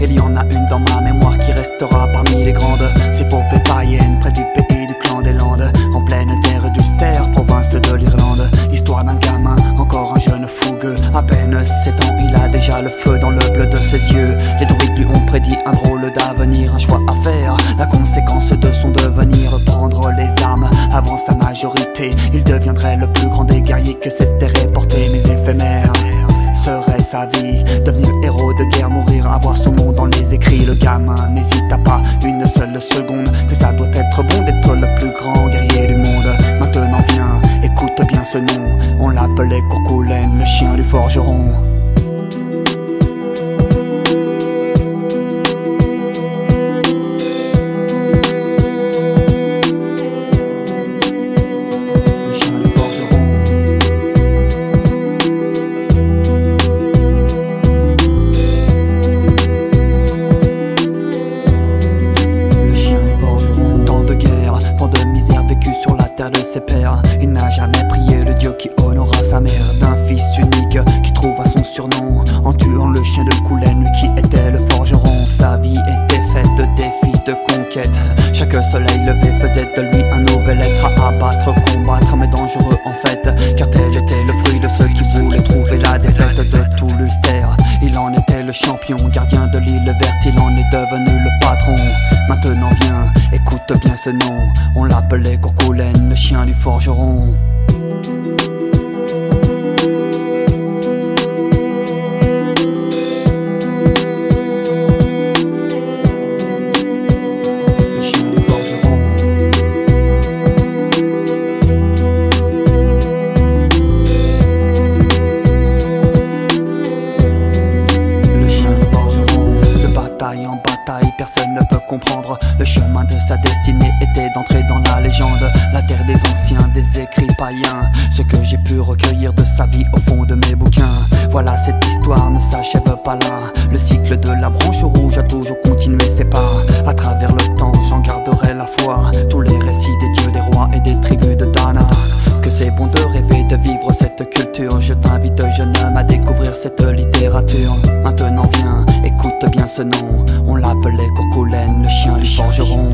Il y en a une dans ma mémoire d'avenir Un choix à faire, la conséquence de son devenir Prendre les armes avant sa majorité. Il deviendrait le plus grand des guerriers que cette terre ait porté Mais éphémère serait sa vie. Devenir héros de guerre, mourir, avoir son nom dans les écrits. Le gamin n'hésita pas une seule seconde Que ça doit être bon d'être le plus grand guerrier du monde. Maintenant viens, écoute bien ce nom. On l'appelait Courcoulen, le chien du forgeron de ses pères. Il n'a jamais prié le dieu qui honora sa mère. D'un fils unique qui trouva son surnom. En tuant le chien de lui qui était le forgeron. Sa vie était faite de défis, de conquêtes. Chaque soleil levé faisait de lui un nouvel être à abattre, combattre Mais dangereux en fait, car tel était le fruit de ceux qui voulaient trouver la défaite de tout l'Ulster Il en était le champion, gardien de l'île verte, il en est devenu le patron. Maintenant bien ce nom. On l'appelait Courcoulen, le chien du forgeron comprendre. Le chemin de sa destinée était d'entrer dans la légende. La terre des anciens, des écrits païens. Ce que j'ai pu recueillir de sa vie au fond de mes bouquins. Voilà cette histoire ne s'achève pas là. Le cycle de la branche rouge a toujours continué ses pas on l'appelait Cocolène, le chien du forgeron.